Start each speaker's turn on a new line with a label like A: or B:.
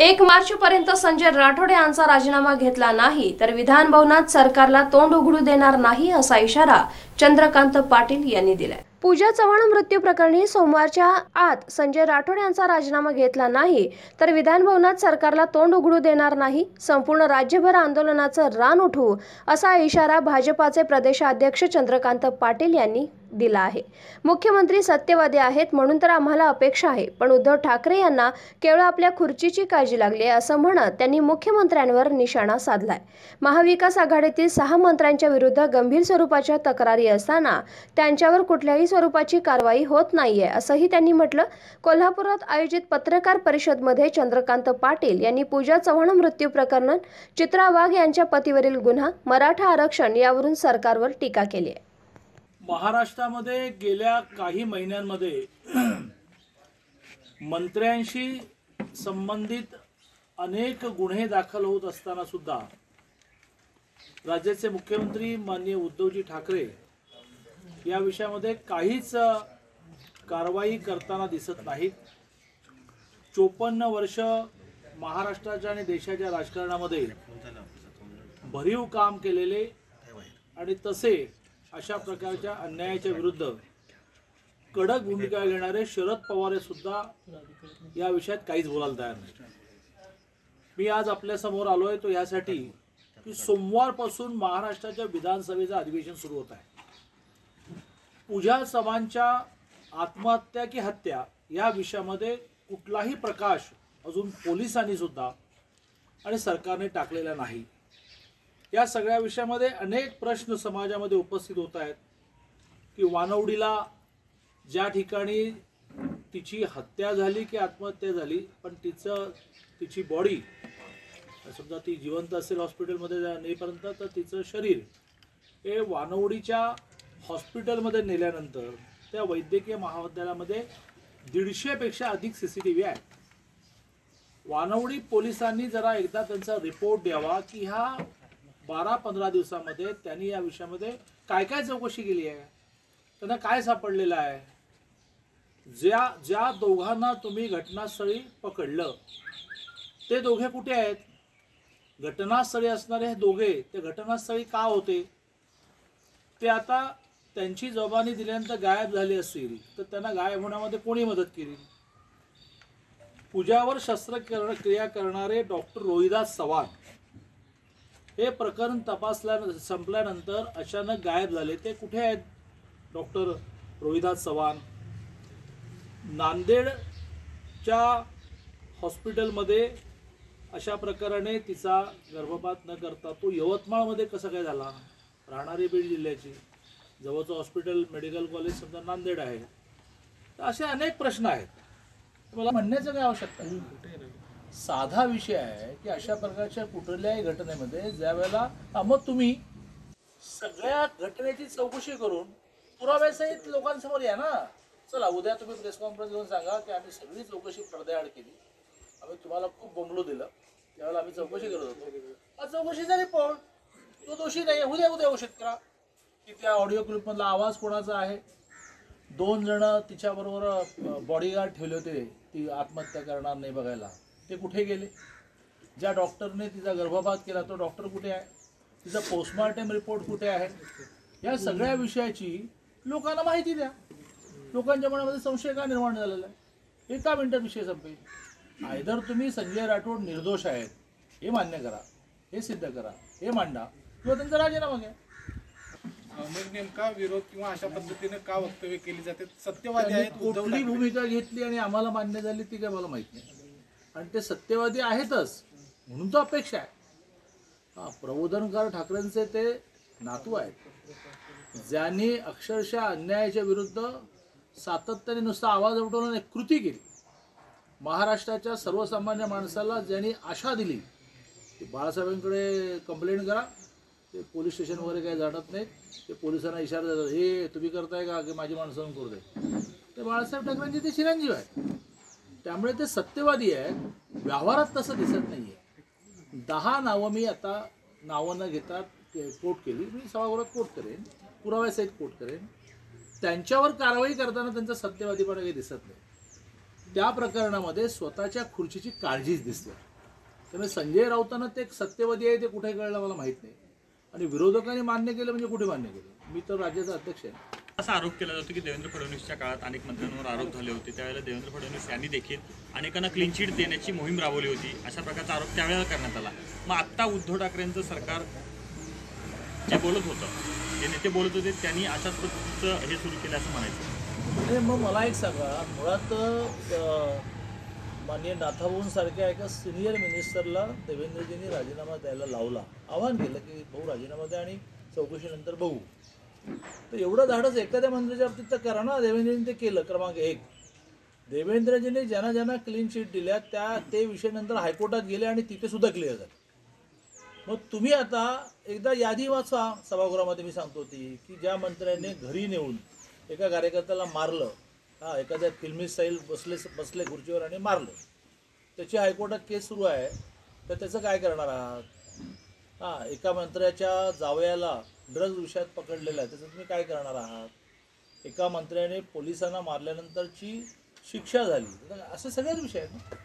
A: एक मार्च पर्यंत संजय राठोड यांचा राजीनामा घेतला नाही तर विधान भवनात सरकारला तोंड उघडू देणार नाही असा इशारा चंद्रकांत पाटील यांनी दिलाय. पूजा चव्हाण मृत्यू प्रकरणी सोमवारच्या आत संजय राठोड यांचा राजीनामा घेतला नाही तर विधान भवनात सरकारला तोंड उघडू देणार नाही संपूर्ण राज्यभर आंदोलनाचं रान उठवू असा इशारा भाजपाचे प्रदेशाध्यक्ष चंद्रकांत पाटील यांनी दिला आहे. मुख्यमंत्री सत्यवादी आहेत म्हणून तर आम्हाला अपेक्षा आहे. पण उद्धव ठाकरे यांना केवळ आपल्या खुर्चीची काळजी लागली आहे असं म्हणत त्यांनी मुख्यमंत्र्यांवर निशाणा साधलाय. महाविकास आघाडीतील सहा मंत्र्यांच्या विरुद्ध गंभीर स्वरूपाच्या तक्रारी असताना त्यांच्यावर कुठल्याही स्वरूपाची कारवाई होत नाहीये असंही त्यांनी म्हटलं. कोल्हापुरात आयोजित पत्रकार परिषदमध्ये चंद्रकांत पाटील यांनी पूजा चव्हाण मृत्यू प्रकरण चित्रा वाघ यांच्या पतीवरील गुन्हा मराठा आरक्षण यावरून सरकारवर टीका केली आहे.
B: महाराष्ट्रामध्ये गेल्या काही महिन्यांमध्ये मंत्र्यांशी संबंधित अनेक गुन्हे दाखल होत असताना सुद्धा राज्याचे मुख्यमंत्री माननीय उद्धवजी ठाकरे या विषयामध्ये काहीच कारवाई करताना दिसत नाहीत. चोपन्न वर्ष महाराष्ट्राच्या आणि देशाच्या राजकारणामध्ये भरीव काम केलेले आणि तसे अशा प्रकारच्या अन्यायाच्या विरुद्ध कडक भूमिका घेणारे शरद पवार हे सुद्धा या विषयात काहीच बोलायला तयार नाही मी आज आपल्यासमोर आलोय तो यासाठी की सोमवारपासून महाराष्ट्राच्या विधानसभेचं अधिवेशन सुरू होत आहे. पूजा चव्हाणच्या आत्महत्या की हत्या या विषयामध्ये कुठलाही प्रकाश अजून पोलिसांनी सुद्धा आणि सरकारने टाकलेला नाही. या सगळ्या विषयामध्ये अनेक प्रश्न समाजामध्ये उपस्थित होत आहेत. की वानवडीला ज्या ठिकाणी तिची हत्या झाली की आत्महत्या झाली पण तिचं तिची बॉडी समजा ती जिवंत असेल हॉस्पिटलमध्ये जा- नेईपर्यंत तर तिचं शरीर हे वानवडीच्या हॉस्पिटलमध्ये नेल्यानंतर त्या वैद्यकीय महाविद्यालयामध्ये दीडशेपेक्षा अधिक सी सी टी व्ही आहेत. वानवडी पोलिसांनी जरा एकदा त्यांचा रिपोर्ट द्यावा की ह्या बारा पंधरा दिवसामध्ये त्यांनी या विषयामध्ये काय काय चौकशी केली आहे? त्यांना काय सापडलेलं आहे? ज्या ज्या दोघांना तुम्ही घटनास्थळी पकडलं ते दोघे कुठे आहेत? घटनास्थळी असणारे हे दोघे ते घटनास्थळी का होते? ते आता त्यांची जबानी दिल्यानंतर गायब झाले असतील तर त्यांना गायब होण्यामध्ये कोणी मदत केली? पूजावर शस्त्रक्रिया करणारे डॉक्टर रोहिदास चव्हाण हे प्रकरण तपासल्या संपल्यानंतर अचानक गायब झाले. ते कुठे आहेत? डॉक्टर रोहिदास चव्हाण. नांदेडच्या हॉस्पिटलमध्ये अशा प्रकाराने तिचा गर्भपात न करता तो यवतमाळमध्ये कसा काय झाला? राहणारी बीड जिल्ह्याची. जवळचं हॉस्पिटल मेडिकल कॉलेज समजा नांदेड आहे. तर असे अनेक प्रश्न आहेत. मला म्हणण्याचं काय आवश्यकता साधा विषय आहे की अशा प्रकारच्या कुठल्याही घटनेमध्ये ज्या वेळेला मग तुम्ही सगळ्या घटनेची चौकशी करून पुराव्यासहित लोकांसमोर या ना. चला उद्या तुम्ही प्रेस कॉन्फरन्स घेऊन सांगा की आम्ही सगळी चौकशी पडद्याआड केली. आम्ही तुम्हाला खूप बंगलो दिलं. त्यावेळेला आम्ही चौकशी करत होतो. आज झाली पण तो दोषी नाही उद्या उद्या घोषित करा की त्या ऑडिओ क्लिपमधला आवाज कोणाचा आहे? दोन जण तिच्याबरोबर बॉडीगार्ड ठेवले होते. ती आत्महत्या करणार नाही बघायला. ते कुठे गेले? ज्या डॉक्टरने तिचा गर्भपात केला तो डॉक्टर कुठे आहे? तिचा पोस्टमॉर्टम रिपोर्ट कुठे आहे? या सगळ्या विषयाची लोकांना माहिती द्या. लोकांच्या मनामध्ये संशय का निर्माण झालेला आहे? एका मिनिटात विषय संपेल. आयदर तुम्ही संजय राठोड निर्दोष आहेत हे मान्य करा. हे सिद्ध करा. हे मांडा. किंवा त्यांचा राजीनामा घ्या.
C: मग नेमका विरोध किंवा अशा पद्धतीने का वक्तव्य केली जाते? सत्यवादी आहेत
B: कुठली. भूमिका घेतली आणि आम्हाला मान्य झाली ती काय मला माहीत नाही. आणि ते सत्यवादी आहेतच म्हणून तो अपेक्षा आहे. हा प्रबोधनकार ठाकरेंचे ते नातू आहेत. ज्यांनी अक्षरशः अन्यायाच्या विरुद्ध सातत्याने नुसता आवाज उठवून एक कृती केली. महाराष्ट्राच्या सर्वसामान्य माणसाला ज्यांनी आशा दिली की बाळासाहेबांकडे कंप्लेंट करा ते पोलीस स्टेशन वगैरे काही जाणत नाहीत ते पोलिसांना इशारा देतात हे तुम्ही करताय का? की माझी माणसं करू दे. ते बाळासाहेब ठाकरेंचे ते चिरंजीव आहेत त्यामुळे ते सत्यवादी आहेत. व्यवहारात तसं दिसत नाही आहे दहा नावं मी आता नावं न घेता कोट केली. मी सभागृहात कोट करेन. पुराव्यासहित कोट करेन. त्यांच्यावर कारवाई करताना त्यांचा सत्यवादीपणा काही दिसत नाही. त्या प्रकरणामध्ये स्वतःच्या खुर्चीची काळजीच दिसते. त्यामुळे संजय राऊतांना ते एक सत्यवादी आहे ते कुठे कळलं मला माहीत नाही. आणि विरोधकांनी मान्य केलं म्हणजे कुठे मान्य केलं? मी तर राज्याचा अध्यक्ष आहे.
D: असा आरोप केला जातो की देवेंद्र फडणवीसच्या काळात अनेक मंत्र्यांवर आरोप झाले होते. त्यावेळेला देवेंद्र फडणवीस यांनी देखील अनेकांना क्लीन चिट देण्याची मोहीम राबवली होती. अशा प्रकारचा आरोप त्यावेळेला करण्यात आला. मग आत्ता उद्धव ठाकरेंचं सरकार जे बोलत होतं जे नेते बोलत होते त्यांनी अशाच पद्धतीचं हे सुरू केलं असं म्हणायचं.
B: आणि मग मला एक सांगा. मुळात अं, माननीय नाथाभाऊंसारख्या एका सिनियर मिनिस्टरला देवेंद्रजींनी राजीनामा द्यायला लावला. आव्हान केलं की भाऊ राजीनामा द्या आणि चौकशीनंतर बघू. तर एवढं धाडस एखाद्या मंत्र्याच्या बाबतीत तर करा ना. देवेंद्रजींनी ते केलं क्रमांक एक. देवेंद्रजींनी ज्यांना ज्यांना क्लीन शीट दिल्या त्या ते विषय नंतर हायकोर्टात गेले आणि तिथे सुद्धा क्लिअर झाले. मग तुम्ही आता एकदा यादी वाचा सभागृहामध्ये. मी सांगतो ती की ज्या मंत्र्याने घरी नेऊन एका कार्यकर्त्याला मारलं हा एखाद्या फिल्मी स्टाईल बसले बसले खुर्चीवर आणि मारलं. त्याची हायकोर्टात केस सुरू आहे. तर त्याचं काय करणार आहात? हां एका मंत्र्याच्या जावयाला ड्रग्ज विषयात पकडलेला आहे. त्याचं तुम्ही काय करणार आहात? एका मंत्र्याने पोलिसांना मारल्यानंतरची शिक्षा झाली. असं असे सगळेच विषय आहेत ना?